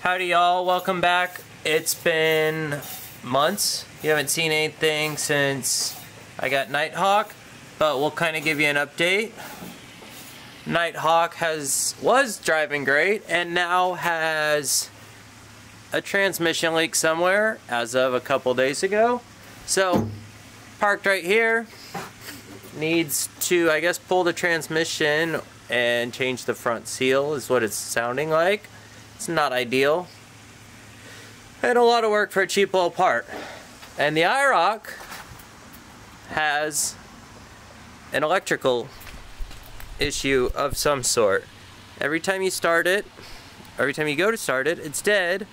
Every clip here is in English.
Howdy y'all, welcome back. It's been months. You haven't seen anything since I got Nighthawk, but we'll kind of give you an update. Nighthawk has was driving great and now has a transmission leak somewhere as of a couple days ago. So, parked right here, needs to, I guess, pull the transmission and change the front seal is what it's sounding like. It's not ideal. And a lot of work for a cheap little part. And the IROC has an electrical issue of some sort. Every time you start it, every time you go to start it, it's dead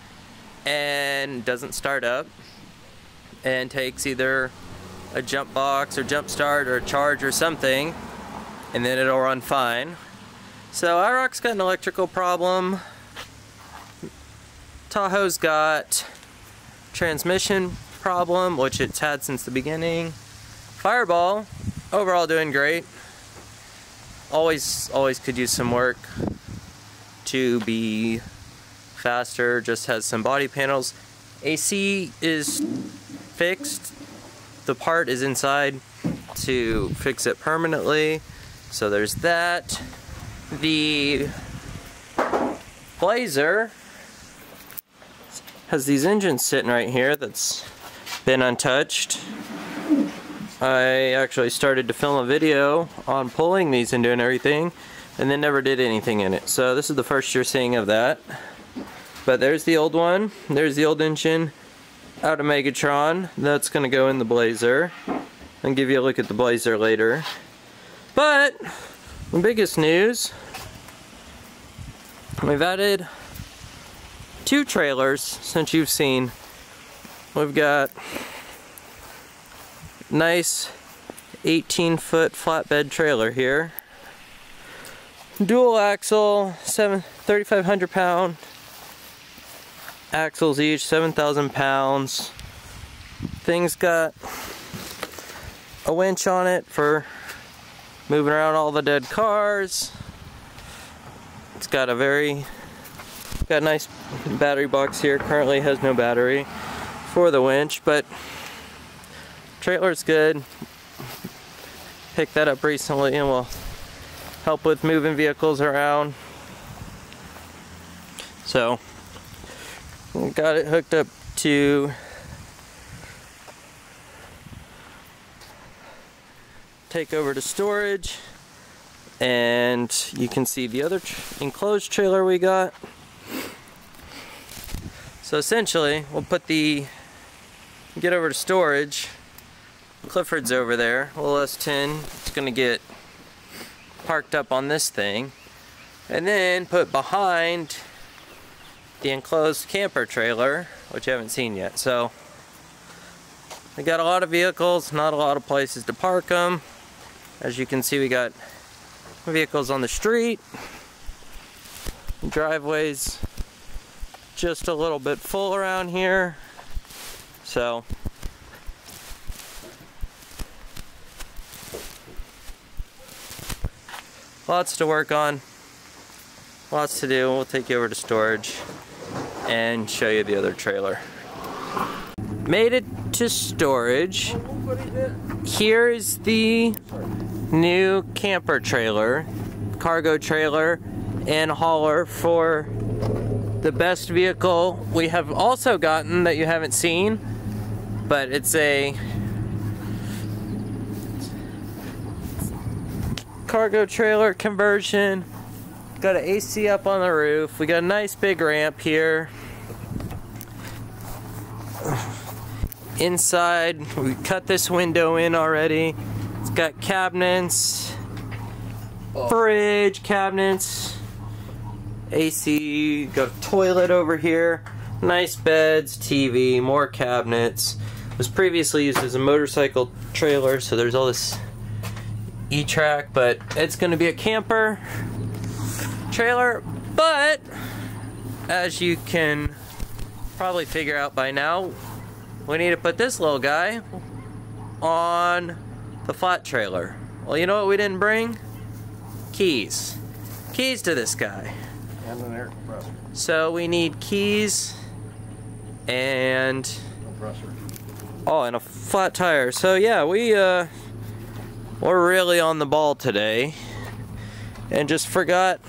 and doesn't start up and takes either a jump box or jump start or a charge or something and then it'll run fine. So IROC's got an electrical problem. Tahoe's got transmission problem, which it's had since the beginning. Fireball, overall doing great. Always, always could use some work to be faster, just has some body panels. AC is fixed. The part is inside to fix it permanently. So there's that. The Blazer has these engines sitting right here that's been untouched. I actually started to film a video on pulling these and doing everything and then never did anything in it. So this is the first you're seeing of that. But there's the old one. There's the old engine out of Megatron. That's going to go in the Blazer. And give you a look at the Blazer later. But the biggest news, we've added two trailers since you've seen. We've got nice 18 foot flatbed trailer here. Dual axle, 7, 3,500 pound axles each, 7,000 pounds. Thing's got a winch on it for moving around all the dead cars. It's got a very got a nice battery box here. Currently has no battery for the winch, but trailer's good. Picked that up recently and will help with moving vehicles around. So got it hooked up to take over to storage and you can see the other enclosed trailer we got so essentially we'll put the get over to storage. Clifford's over there. Little S10 it's gonna get parked up on this thing. And then put behind the enclosed camper trailer which I haven't seen yet. So we got a lot of vehicles not a lot of places to park them as you can see, we got vehicles on the street, driveways just a little bit full around here. So, lots to work on, lots to do. We'll take you over to storage and show you the other trailer. Made it to storage. Here's the new camper trailer, cargo trailer, and hauler for the best vehicle we have also gotten that you haven't seen, but it's a cargo trailer conversion. Got an AC up on the roof. We got a nice big ramp here. Inside, we cut this window in already. It's got cabinets, fridge cabinets, AC, got a toilet over here, nice beds, TV, more cabinets. Was previously used as a motorcycle trailer, so there's all this E-track, but it's going to be a camper trailer, but as you can probably figure out by now, we need to put this little guy on the flat trailer. Well, you know what we didn't bring? Keys. Keys to this guy. And an air compressor. So we need keys and Compressor. oh, and a flat tire. So yeah, we uh we're really on the ball today, and just forgot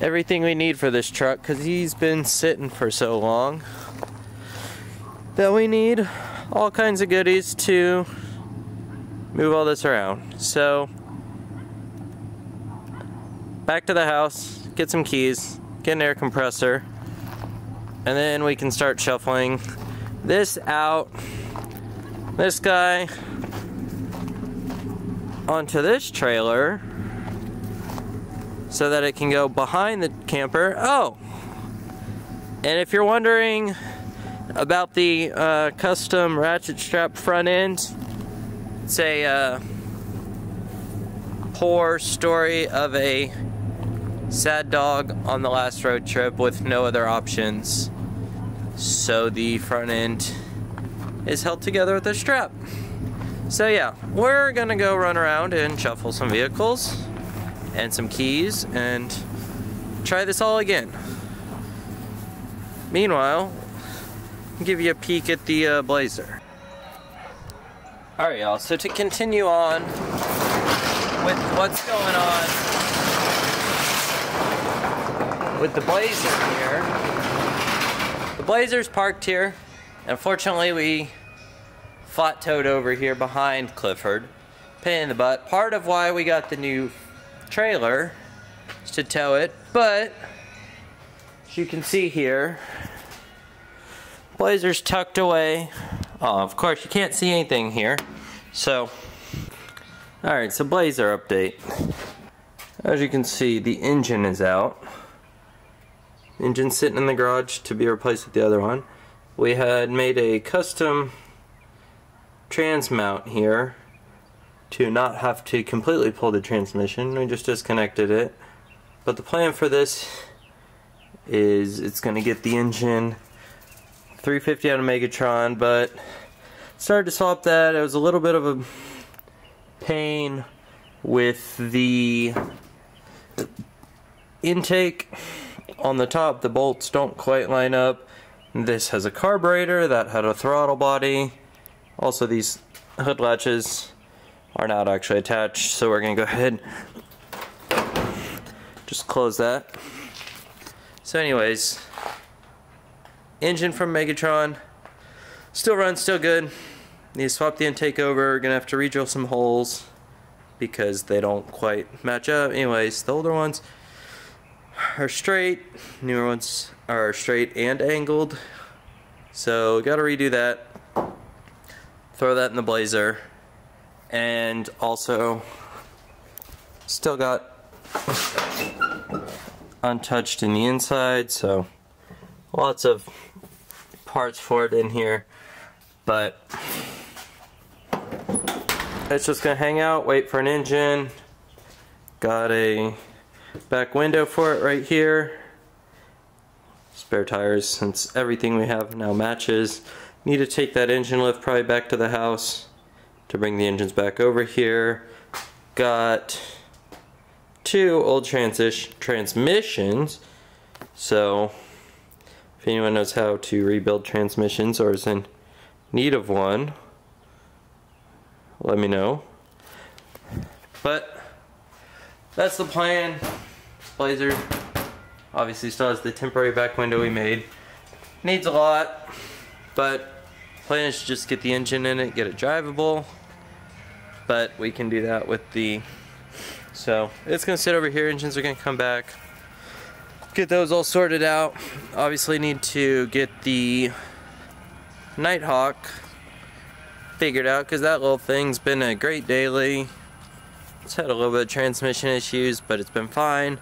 everything we need for this truck because he's been sitting for so long that we need all kinds of goodies to move all this around. So back to the house, get some keys, get an air compressor, and then we can start shuffling this out, this guy onto this trailer so that it can go behind the camper. Oh, and if you're wondering about the uh, custom ratchet strap front end, it's a uh, poor story of a sad dog on the last road trip with no other options. So the front end is held together with a strap. So yeah, we're gonna go run around and shuffle some vehicles and some keys and try this all again. Meanwhile, give you a peek at the uh, Blazer. Alright y'all, so to continue on with what's going on with the Blazer here. The Blazer's parked here. Unfortunately, we flat towed over here behind Clifford. Pain in the butt. Part of why we got the new trailer is to tow it, but as you can see here, Blazer's tucked away. Oh, of course, you can't see anything here. So, alright, so Blazer update. As you can see, the engine is out. Engine sitting in the garage to be replaced with the other one. We had made a custom trans mount here to not have to completely pull the transmission. We just disconnected it. But the plan for this is it's going to get the engine 350 out of Megatron, but started to swap that. It was a little bit of a pain with the intake on the top. The bolts don't quite line up. This has a carburetor, that had a throttle body. Also these hood latches are not actually attached, so we're gonna go ahead just close that. So anyways, engine from Megatron, still runs, still good. Need to swap the intake over, gonna have to re-drill some holes because they don't quite match up. Anyways, the older ones are straight, newer ones are straight and angled. So gotta redo that. Throw that in the blazer. And also still got untouched in the inside, so lots of parts for it in here. But it's just gonna hang out, wait for an engine. Got a back window for it right here. Spare tires since everything we have now matches. Need to take that engine lift probably back to the house to bring the engines back over here. Got two old transition transmissions. So if anyone knows how to rebuild transmissions or is in need of one, let me know. But that's the plan. Blazer obviously still has the temporary back window we made. Needs a lot, but plan is to just get the engine in it, get it drivable. But we can do that with the, so it's gonna sit over here, engines are gonna come back. Get those all sorted out. Obviously need to get the Nighthawk figured out because that little thing's been a great daily. It's had a little bit of transmission issues, but it's been fine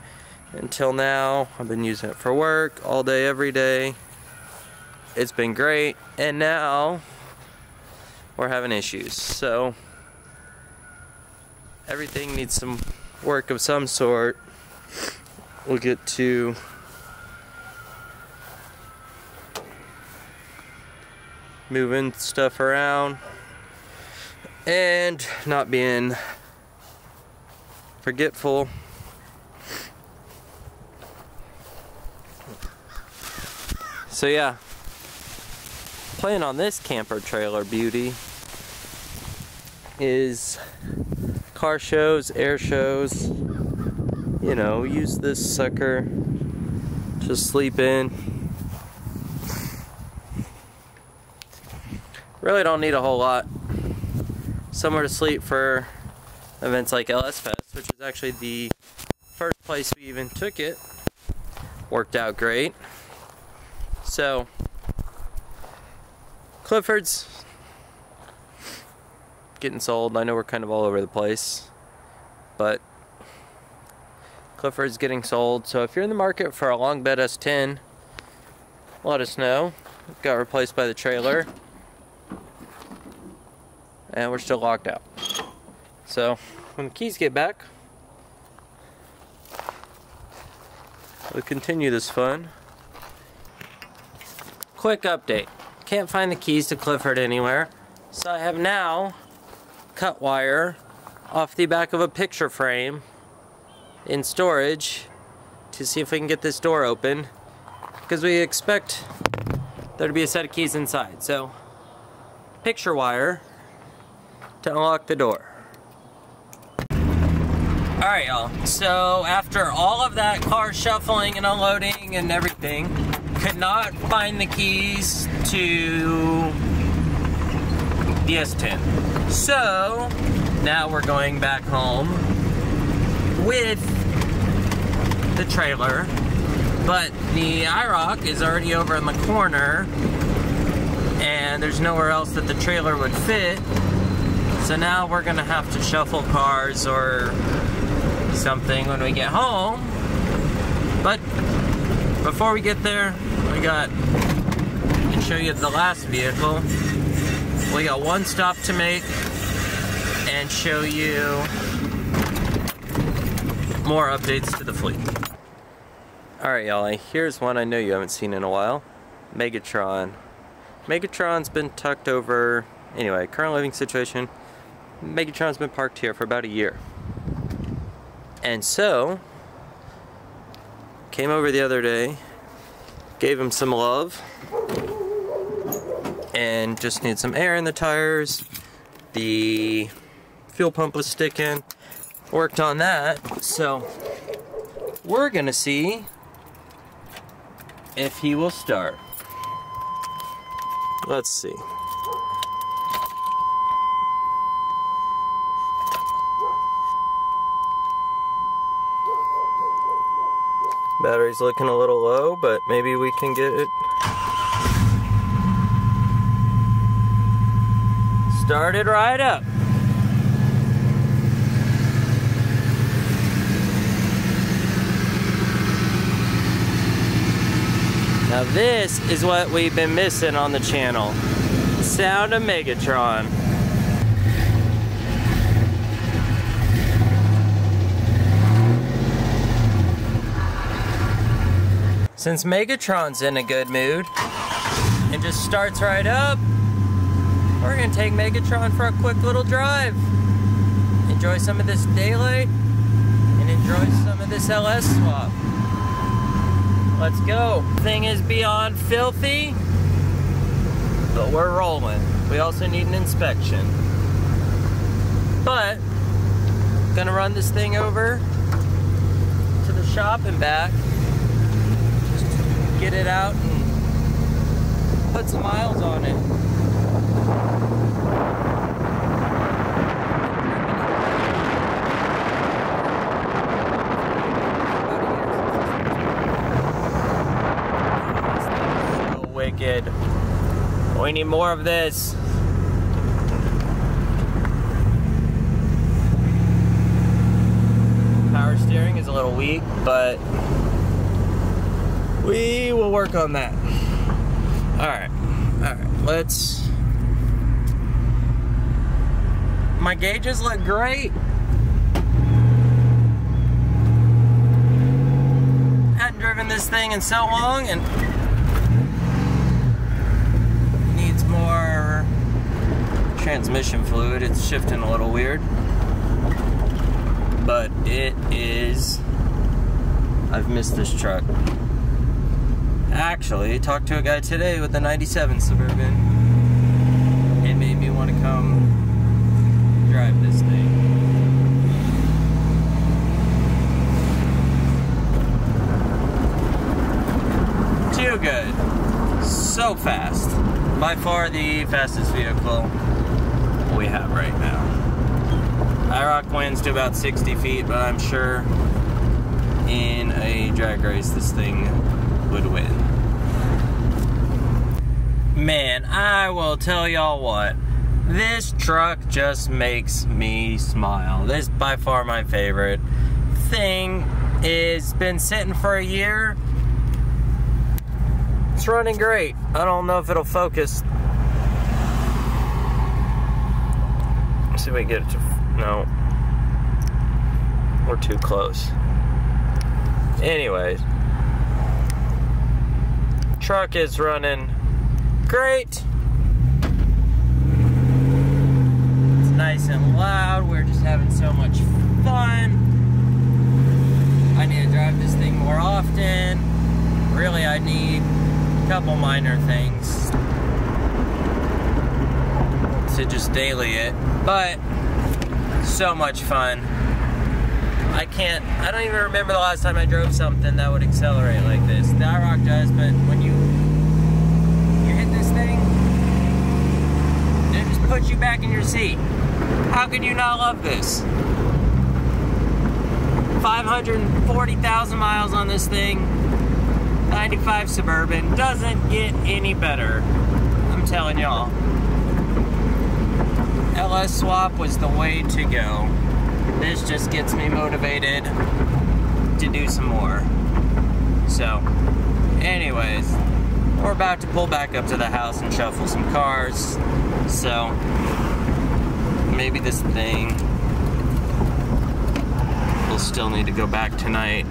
until now. I've been using it for work all day, every day. It's been great, and now we're having issues. So everything needs some work of some sort. We'll get to moving stuff around and not being forgetful So yeah, playing on this camper trailer beauty is car shows, air shows, you know, use this sucker to sleep in. Really don't need a whole lot. Somewhere to sleep for events like LS Fest, which is actually the first place we even took it. Worked out great. So, Clifford's getting sold. I know we're kind of all over the place, but Clifford's getting sold. So if you're in the market for a long bed S10, let us know. got replaced by the trailer. And we're still locked out. So when the keys get back, we'll continue this fun. Quick update. Can't find the keys to Clifford anywhere. So I have now cut wire off the back of a picture frame in storage to see if we can get this door open because we expect there to be a set of keys inside. So, picture wire to unlock the door. Alright y'all, so after all of that car shuffling and unloading and everything, could not find the keys to the S10. So, now we're going back home with the trailer, but the IROC is already over in the corner, and there's nowhere else that the trailer would fit. So now we're gonna have to shuffle cars or something when we get home. But before we get there, we got to show you the last vehicle. We got one stop to make and show you more updates to the fleet. Alright y'all, here's one I know you haven't seen in a while. Megatron. Megatron's been tucked over, anyway, current living situation, Megatron's been parked here for about a year. And so, came over the other day, gave him some love, and just need some air in the tires. The fuel pump was sticking, worked on that. So we're gonna see if he will start. Let's see. Battery's looking a little low, but maybe we can get it started right up. Now this is what we've been missing on the channel. Sound of Megatron. Since Megatron's in a good mood and just starts right up, we're gonna take Megatron for a quick little drive. Enjoy some of this daylight and enjoy some of this LS swap. Let's go. Thing is beyond filthy, but we're rolling. We also need an inspection. But, gonna run this thing over to the shop and back. Get it out and put some miles on it. wicked. We need more of this. Power steering is a little weak, but we will work on that. Alright, alright, let's... My gauges look great. Hadn't driven this thing in so long and needs more transmission fluid. It's shifting a little weird. But it is... I've missed this truck. Actually talked to a guy today with a 97 Suburban. It made me want to come drive this thing. Too good. So fast. By far the fastest vehicle we have right now. IROC winds to about 60 feet, but I'm sure in a drag race this thing would win. Man, I will tell y'all what. This truck just makes me smile. This by far my favorite. Thing is been sitting for a year. It's running great. I don't know if it'll focus. Let's see if we get it to no. We're too close. Anyways. Truck is running great. It's nice and loud. We're just having so much fun. I need to drive this thing more often. Really, I need a couple minor things to just daily it. But so much fun. I can't, I don't even remember the last time I drove something that would accelerate like this. The IROC does, but when you hit this thing, puts you back in your seat. How could you not love this? 540,000 miles on this thing. 95 Suburban. Doesn't get any better. I'm telling y'all. LS swap was the way to go. This just gets me motivated to do some more. So, anyways, we're about to pull back up to the house and shuffle some cars. So, maybe this thing will still need to go back tonight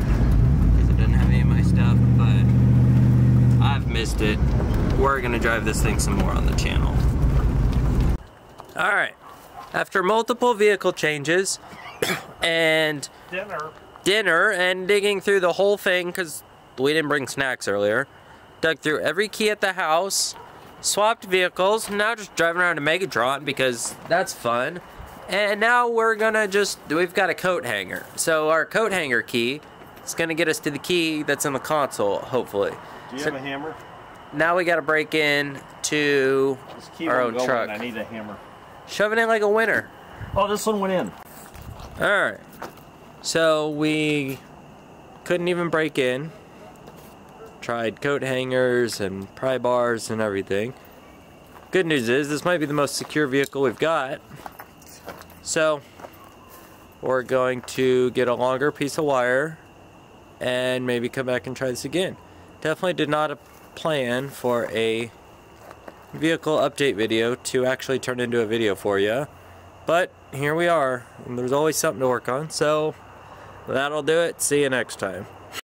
because it doesn't have any of my stuff, but I've missed it. We're gonna drive this thing some more on the channel. All right, after multiple vehicle changes and Dinner. dinner and digging through the whole thing because we didn't bring snacks earlier, dug through every key at the house, swapped vehicles, now just driving around a Megatron because that's fun. And now we're gonna just, we've got a coat hanger. So our coat hanger key is gonna get us to the key that's in the console, hopefully. Do you So- have a hammer? Now we gotta break in to our own go in. truck. I need a hammer. Shoving it like a winner. Oh, this one went in. Alright. So we couldn't even break in. Tried coat hangers and pry bars and everything. Good news is this might be the most secure vehicle we've got. So we're going to get a longer piece of wire and maybe come back and try this again. Definitely did not plan for a vehicle update video to actually turn into a video for you. But here we are, and there's always something to work on, so that'll do it. See you next time.